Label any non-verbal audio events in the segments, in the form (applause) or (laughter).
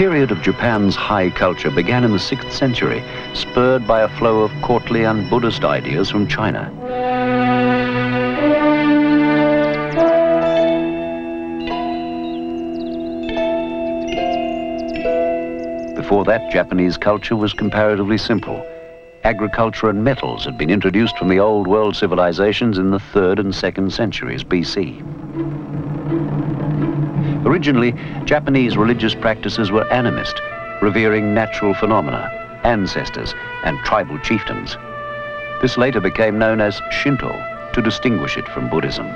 period of Japan's high culture began in the 6th century, spurred by a flow of courtly and Buddhist ideas from China. Before that, Japanese culture was comparatively simple. Agriculture and metals had been introduced from the old world civilizations in the 3rd and 2nd centuries BC. Originally, Japanese religious practices were animist, revering natural phenomena, ancestors, and tribal chieftains. This later became known as Shinto to distinguish it from Buddhism.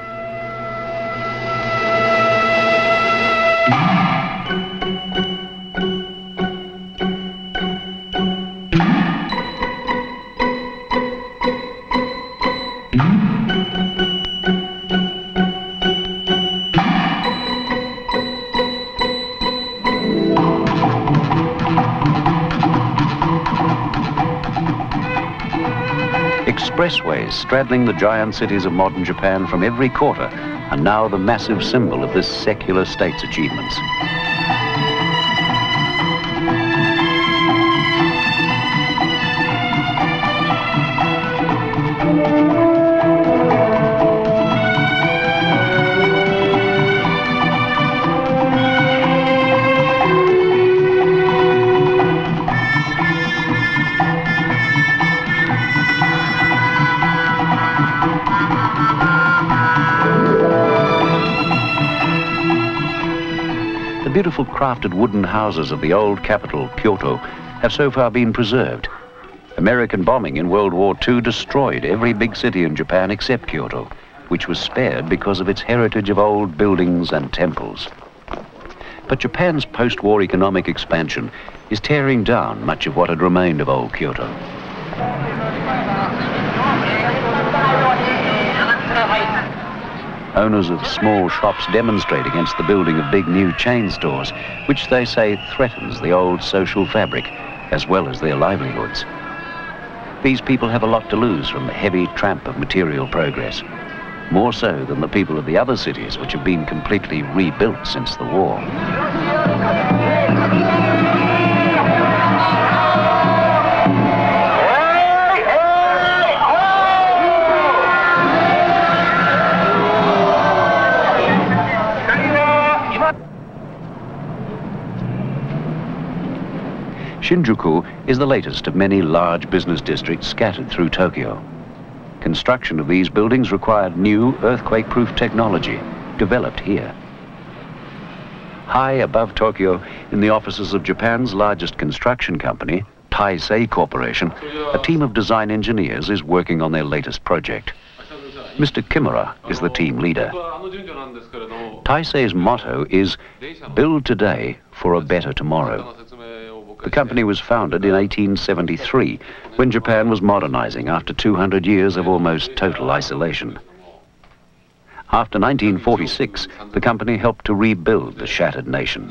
Expressways straddling the giant cities of modern Japan from every quarter are now the massive symbol of this secular state's achievements. Crafted wooden houses of the old capital, Kyoto, have so far been preserved. American bombing in World War II destroyed every big city in Japan except Kyoto, which was spared because of its heritage of old buildings and temples. But Japan's post-war economic expansion is tearing down much of what had remained of old Kyoto. Owners of small shops demonstrate against the building of big new chain stores, which they say threatens the old social fabric, as well as their livelihoods. These people have a lot to lose from the heavy tramp of material progress, more so than the people of the other cities which have been completely rebuilt since the war. Shinjuku is the latest of many large business districts scattered through Tokyo. Construction of these buildings required new earthquake-proof technology developed here. High above Tokyo, in the offices of Japan's largest construction company, Taisei Corporation, a team of design engineers is working on their latest project. Mr. Kimura is the team leader. Taisei's motto is, build today for a better tomorrow. The company was founded in 1873, when Japan was modernizing after 200 years of almost total isolation. After 1946, the company helped to rebuild the shattered nation.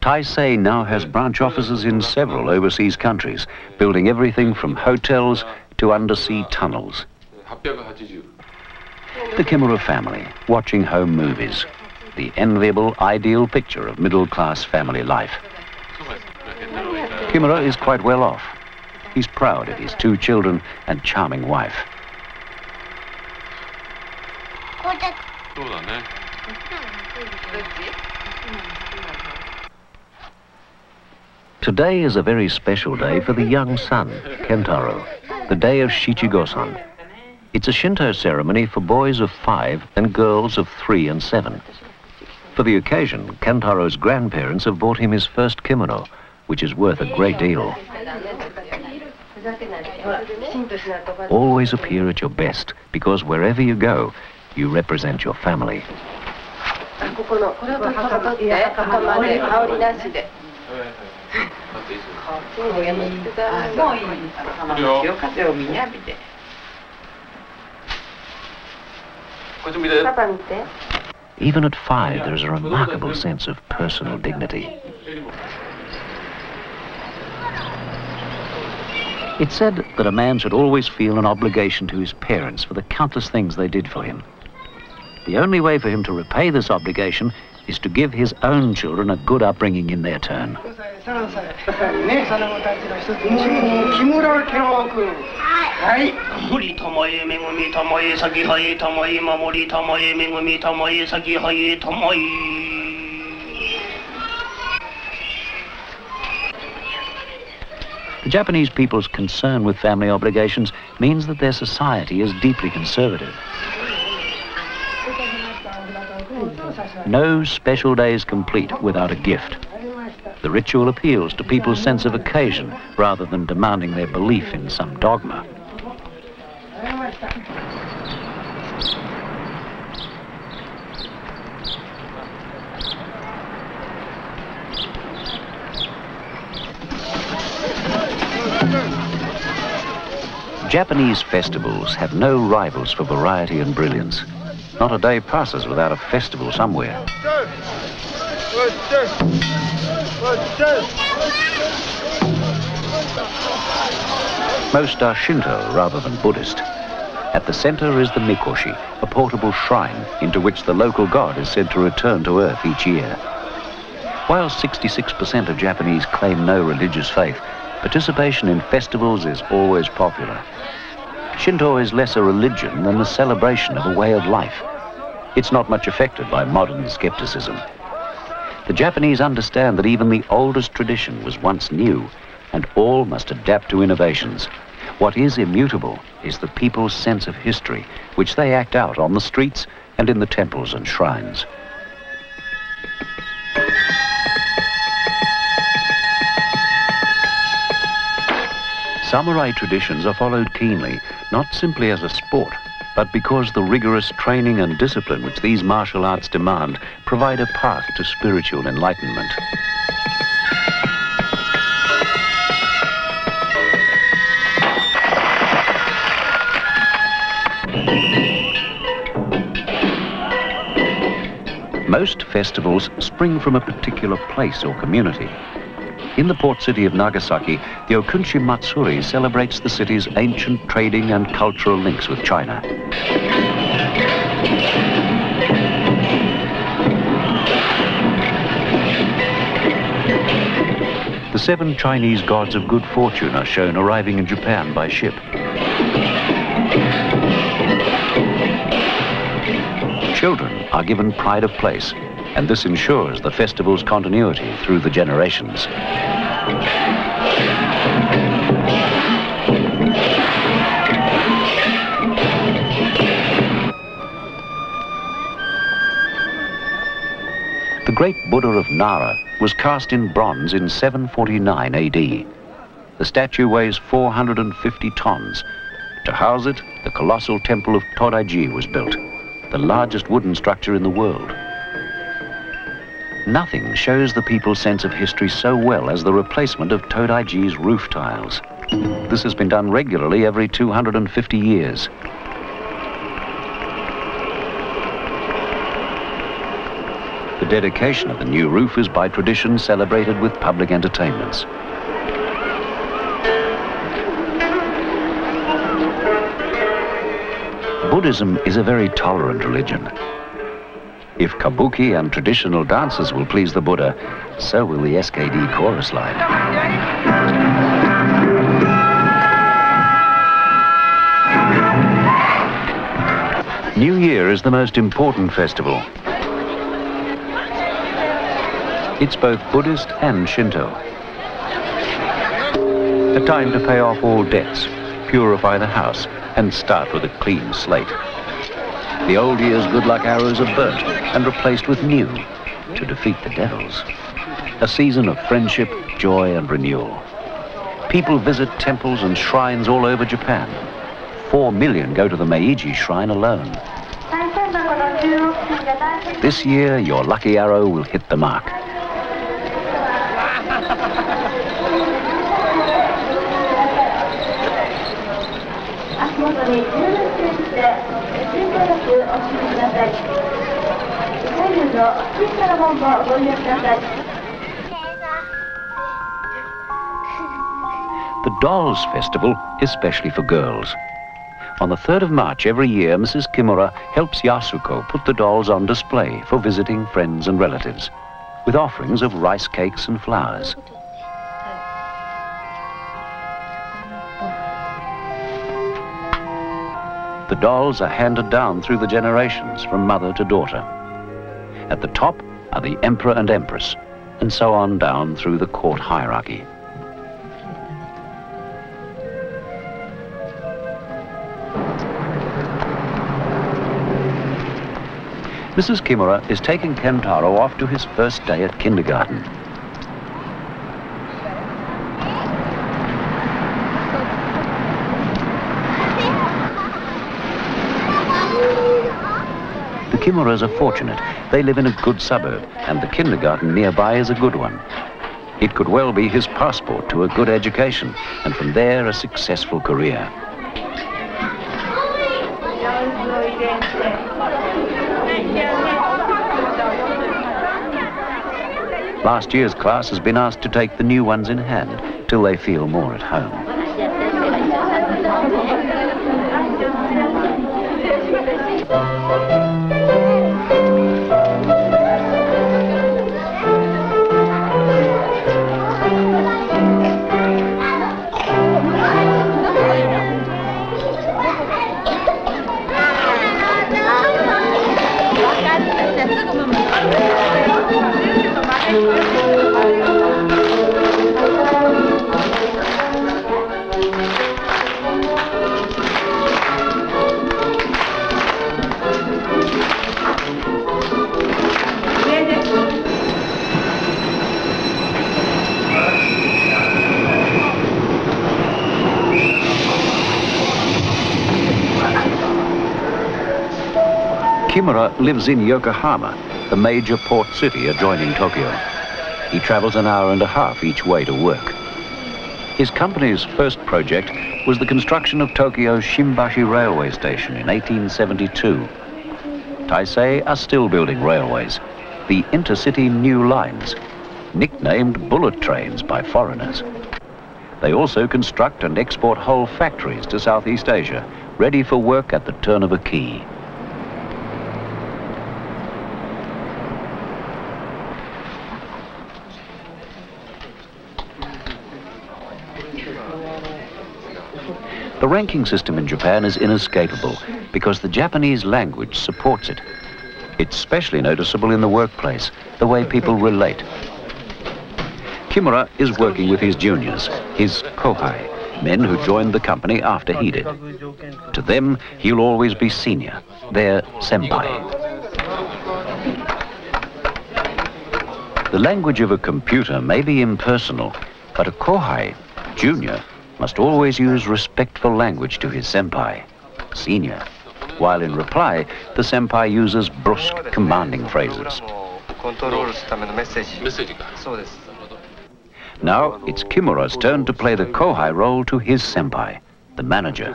Taisei now has branch offices in several overseas countries, building everything from hotels to undersea tunnels. The Kimura family, watching home movies. The enviable, ideal picture of middle-class family life. Kimura is quite well off. He's proud of his two children and charming wife. Today is a very special day for the young son, Kentaro, the day of Shichigo-san. It's a Shinto ceremony for boys of five and girls of three and seven. For the occasion, Kentaro's grandparents have bought him his first kimono, which is worth a great deal. Always appear at your best, because wherever you go, you represent your family. Even at five, there is a remarkable sense of personal dignity. It's said that a man should always feel an obligation to his parents for the countless things they did for him. The only way for him to repay this obligation is to give his own children a good upbringing in their turn. The Japanese people's concern with family obligations means that their society is deeply conservative. No special day is complete without a gift. The ritual appeals to people's sense of occasion rather than demanding their belief in some dogma. Japanese festivals have no rivals for variety and brilliance. Not a day passes without a festival somewhere. Most are Shinto rather than Buddhist. At the center is the Mikoshi, a portable shrine into which the local god is said to return to Earth each year. While 66% of Japanese claim no religious faith, participation in festivals is always popular. Shinto is less a religion than the celebration of a way of life. It's not much affected by modern skepticism. The Japanese understand that even the oldest tradition was once new, and all must adapt to innovations. What is immutable is the people's sense of history, which they act out on the streets and in the temples and shrines. Samurai traditions are followed keenly, not simply as a sport, but because the rigorous training and discipline which these martial arts demand provide a path to spiritual enlightenment. Most festivals spring from a particular place or community. In the port city of Nagasaki, the Okunchi Matsuri celebrates the city's ancient trading and cultural links with China. The seven Chinese gods of good fortune are shown arriving in Japan by ship. Children are given pride of place and this ensures the festival's continuity through the generations. The great Buddha of Nara was cast in bronze in 749 AD. The statue weighs 450 tons. To house it, the colossal temple of Todaiji was built, the largest wooden structure in the world. Nothing shows the people's sense of history so well as the replacement of Todaiji's roof tiles. This has been done regularly every 250 years. The dedication of the new roof is by tradition celebrated with public entertainments. Buddhism is a very tolerant religion. If kabuki and traditional dances will please the Buddha, so will the SKD chorus line. New Year is the most important festival. It's both Buddhist and Shinto. A time to pay off all debts, purify the house, and start with a clean slate. The old year's good luck arrows are burnt and replaced with new to defeat the devils. A season of friendship, joy, and renewal. People visit temples and shrines all over Japan. Four million go to the Meiji Shrine alone. This year, your lucky arrow will hit the mark. (laughs) The Dolls Festival is specially for girls. On the 3rd of March every year, Mrs. Kimura helps Yasuko put the dolls on display for visiting friends and relatives, with offerings of rice cakes and flowers. The dolls are handed down through the generations from mother to daughter. At the top are the emperor and empress, and so on down through the court hierarchy. Mrs. Kimura is taking Kentaro off to his first day at kindergarten. Kimuras are fortunate. They live in a good suburb, and the kindergarten nearby is a good one. It could well be his passport to a good education, and from there a successful career. Last year's class has been asked to take the new ones in hand till they feel more at home. Kimura lives in Yokohama, the major port city adjoining Tokyo. He travels an hour and a half each way to work. His company's first project was the construction of Tokyo's Shimbashi railway station in 1872. Taisei are still building railways, the intercity new lines, nicknamed bullet trains by foreigners. They also construct and export whole factories to Southeast Asia, ready for work at the turn of a key. The ranking system in Japan is inescapable because the Japanese language supports it. It's especially noticeable in the workplace, the way people relate. Kimura is working with his juniors, his kohai, men who joined the company after he did. To them, he'll always be senior, their senpai. The language of a computer may be impersonal, but a kohai, junior, must always use respectful language to his senpai, senior, while in reply, the senpai uses brusque, commanding phrases. Now, it's Kimura's turn to play the kohai role to his senpai, the manager.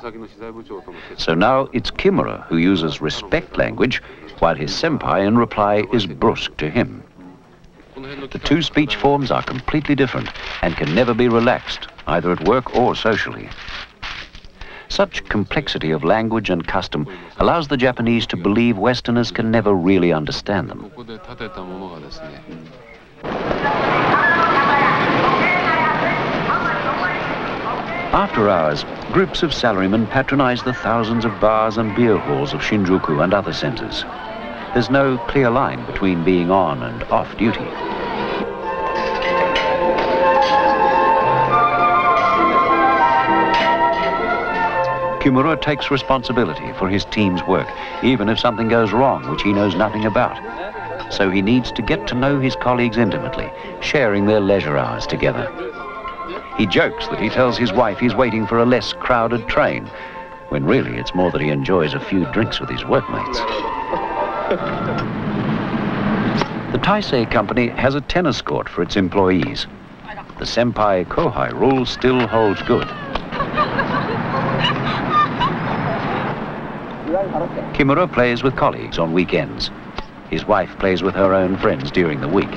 So now it's Kimura who uses respect language, while his senpai in reply is brusque to him. The two speech forms are completely different and can never be relaxed, either at work or socially. Such complexity of language and custom allows the Japanese to believe Westerners can never really understand them. After hours, groups of salarymen patronize the thousands of bars and beer halls of Shinjuku and other centers. There's no clear line between being on and off duty. Kimura takes responsibility for his team's work, even if something goes wrong which he knows nothing about. So he needs to get to know his colleagues intimately, sharing their leisure hours together. He jokes that he tells his wife he's waiting for a less crowded train, when really it's more that he enjoys a few drinks with his workmates. The Taisei company has a tennis court for its employees. The senpai kohai rule still holds good. Kimura plays with colleagues on weekends. His wife plays with her own friends during the week.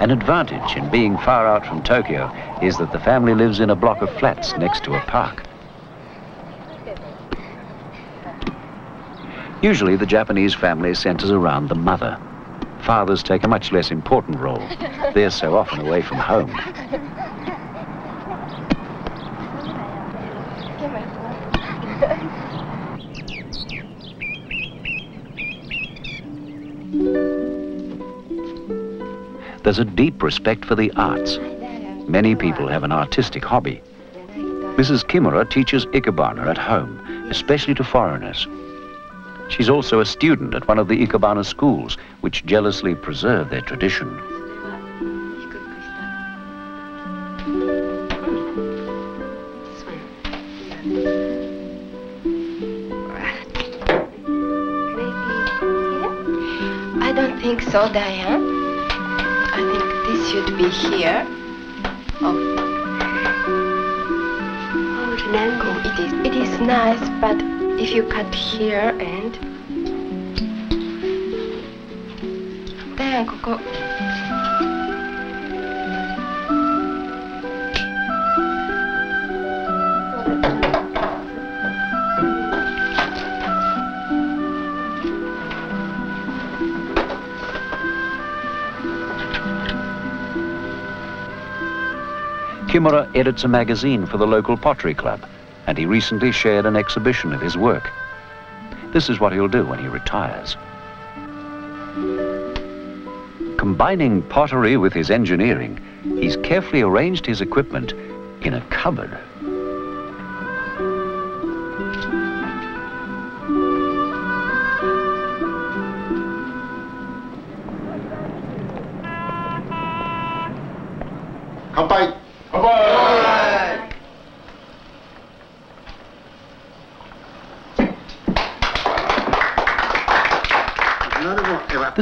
An advantage in being far out from Tokyo is that the family lives in a block of flats next to a park. Usually the Japanese family centers around the mother. Fathers take a much less important role. (laughs) They're so often away from home. There's a deep respect for the arts. Many people have an artistic hobby. Mrs. Kimura teaches ikebana at home, especially to foreigners. She's also a student at one of the ikebana schools, which jealously preserve their tradition. I don't think so, Diane. I think this should be here. Oh. Oh, it is. It is nice, but if you cut here and then ここ Kimura edits a magazine for the local pottery club, and he recently shared an exhibition of his work. This is what he'll do when he retires. Combining pottery with his engineering, he's carefully arranged his equipment in a cupboard.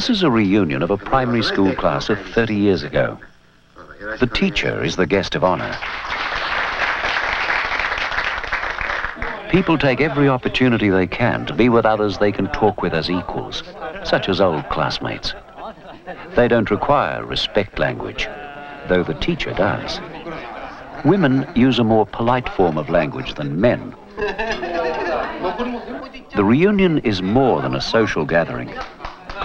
This is a reunion of a primary school class of 30 years ago. The teacher is the guest of honor. People take every opportunity they can to be with others they can talk with as equals, such as old classmates. They don't require respect language, though the teacher does. Women use a more polite form of language than men. The reunion is more than a social gathering.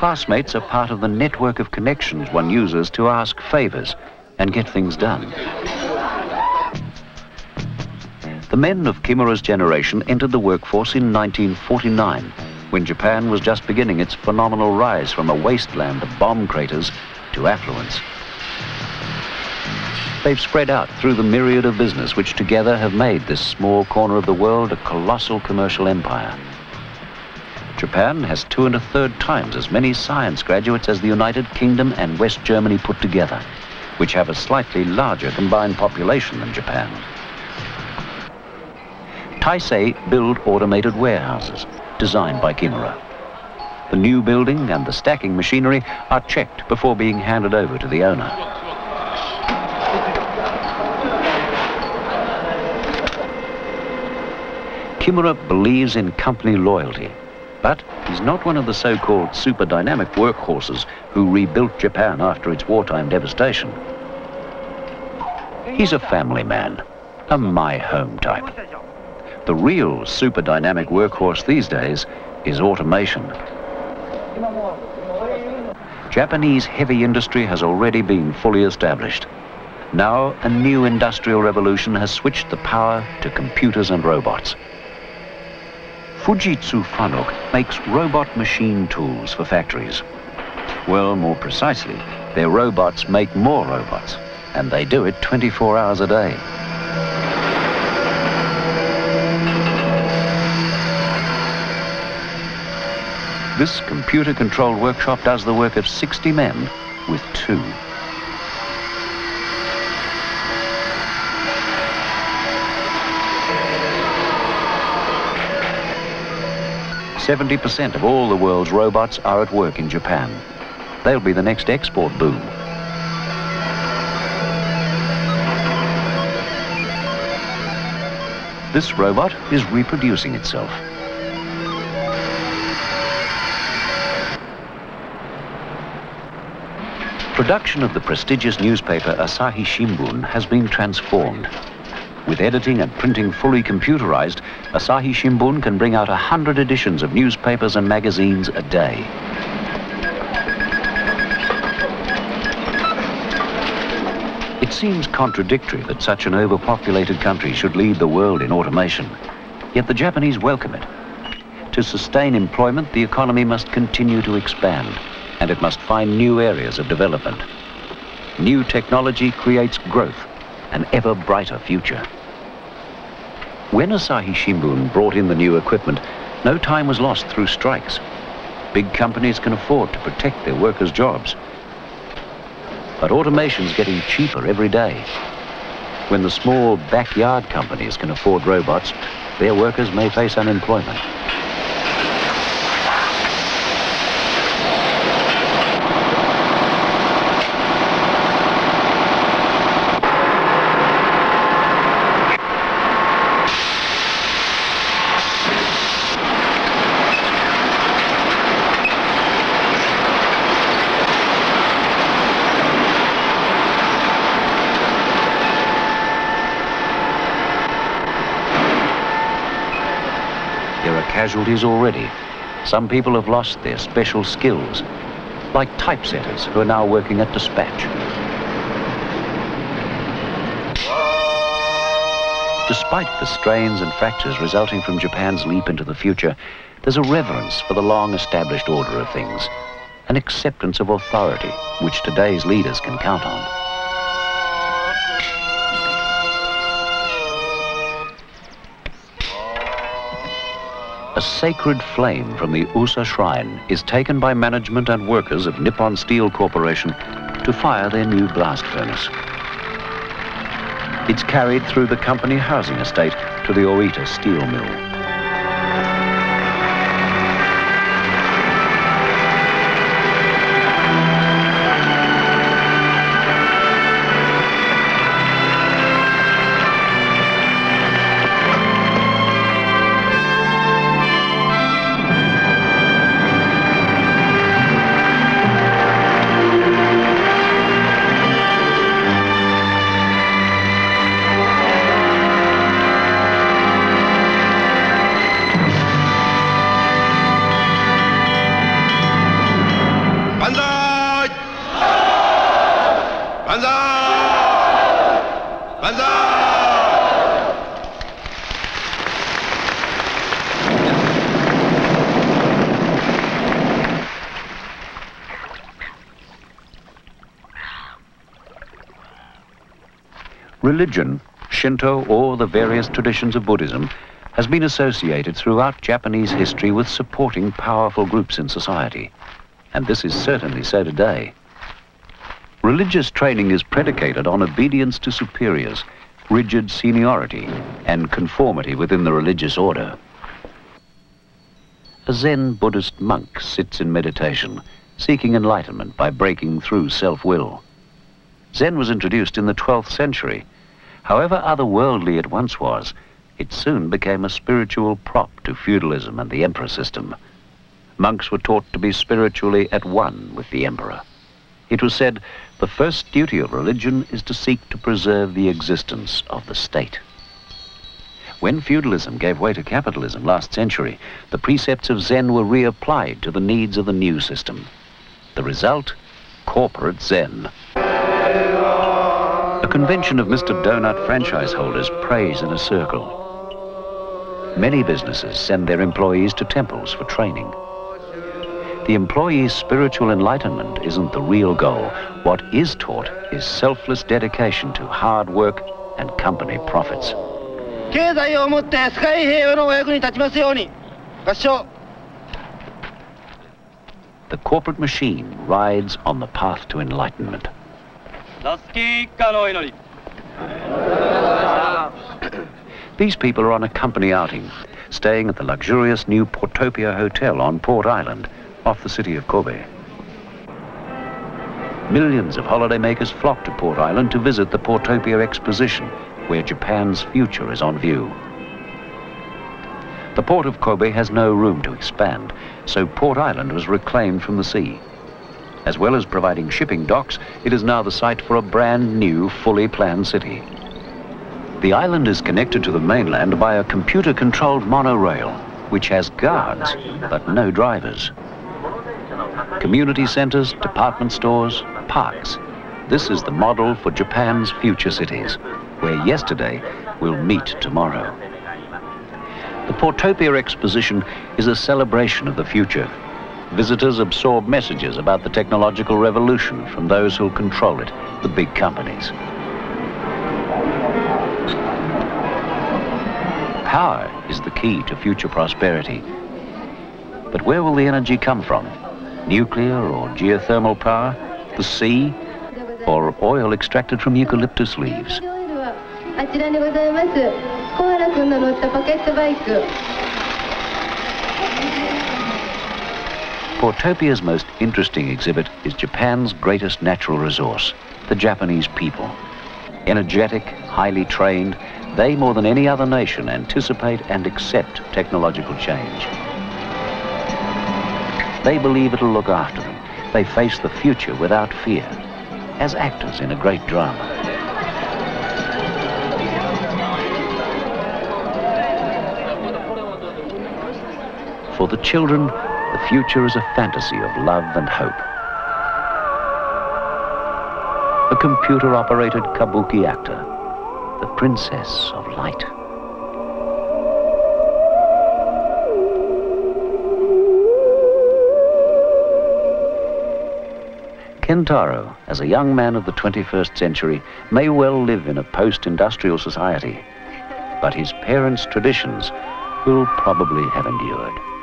Classmates are part of the network of connections one uses to ask favors and get things done. The men of Kimura's generation entered the workforce in 1949, when Japan was just beginning its phenomenal rise from a wasteland of bomb craters to affluence. They've spread out through the myriad of business which together have made this small corner of the world a colossal commercial empire. Japan has two and a third times as many science graduates as the United Kingdom and West Germany put together, which have a slightly larger combined population than Japan. Taisei build automated warehouses designed by Kimura. The new building and the stacking machinery are checked before being handed over to the owner. Kimura believes in company loyalty but he's not one of the so-called super dynamic workhorses who rebuilt Japan after its wartime devastation. He's a family man, a my home type. The real super dynamic workhorse these days is automation. Japanese heavy industry has already been fully established. Now a new industrial revolution has switched the power to computers and robots. Fujitsu Fanuc makes robot machine tools for factories. Well, more precisely, their robots make more robots, and they do it 24 hours a day. This computer-controlled workshop does the work of 60 men with two. 70% of all the world's robots are at work in Japan. They'll be the next export boom. This robot is reproducing itself. Production of the prestigious newspaper Asahi Shimbun has been transformed. With editing and printing fully computerized, Asahi Shimbun can bring out a hundred editions of newspapers and magazines a day. It seems contradictory that such an overpopulated country should lead the world in automation. Yet the Japanese welcome it. To sustain employment, the economy must continue to expand, and it must find new areas of development. New technology creates growth, an ever brighter future. When Asahi Shimbun brought in the new equipment, no time was lost through strikes. Big companies can afford to protect their workers' jobs. But automation's getting cheaper every day. When the small backyard companies can afford robots, their workers may face unemployment. Casualties already. Some people have lost their special skills, like typesetters who are now working at dispatch. Despite the strains and fractures resulting from Japan's leap into the future, there's a reverence for the long-established order of things, an acceptance of authority which today's leaders can count on. A sacred flame from the Usa Shrine is taken by management and workers of Nippon Steel Corporation to fire their new blast furnace. It's carried through the company housing estate to the Oita steel mill. Religion, Shinto or the various traditions of Buddhism, has been associated throughout Japanese history with supporting powerful groups in society. And this is certainly so today. Religious training is predicated on obedience to superiors, rigid seniority, and conformity within the religious order. A Zen Buddhist monk sits in meditation, seeking enlightenment by breaking through self-will. Zen was introduced in the 12th century However otherworldly it once was, it soon became a spiritual prop to feudalism and the emperor system. Monks were taught to be spiritually at one with the emperor. It was said, the first duty of religion is to seek to preserve the existence of the state. When feudalism gave way to capitalism last century, the precepts of Zen were reapplied to the needs of the new system. The result? Corporate Zen. Convention of Mr. Donut franchise holders prays in a circle. Many businesses send their employees to temples for training. The employee's spiritual enlightenment isn't the real goal. What is taught is selfless dedication to hard work and company profits. The corporate machine rides on the path to enlightenment. (coughs) These people are on a company outing, staying at the luxurious new Portopia Hotel on Port Island, off the city of Kobe. Millions of holidaymakers flock to Port Island to visit the Portopia Exposition, where Japan's future is on view. The port of Kobe has no room to expand, so Port Island was reclaimed from the sea. As well as providing shipping docks, it is now the site for a brand new, fully planned city. The island is connected to the mainland by a computer-controlled monorail, which has guards, but no drivers. Community centers, department stores, parks. This is the model for Japan's future cities, where yesterday will meet tomorrow. The Portopia Exposition is a celebration of the future. Visitors absorb messages about the technological revolution from those who'll control it, the big companies. Power is the key to future prosperity. But where will the energy come from? Nuclear or geothermal power? The sea? Or oil extracted from eucalyptus leaves? Portopia's most interesting exhibit is Japan's greatest natural resource, the Japanese people. Energetic, highly trained, they more than any other nation anticipate and accept technological change. They believe it'll look after them. They face the future without fear, as actors in a great drama. For the children, the future is a fantasy of love and hope. A computer-operated kabuki actor, the Princess of Light. Kentaro, as a young man of the 21st century, may well live in a post-industrial society, but his parents' traditions will probably have endured.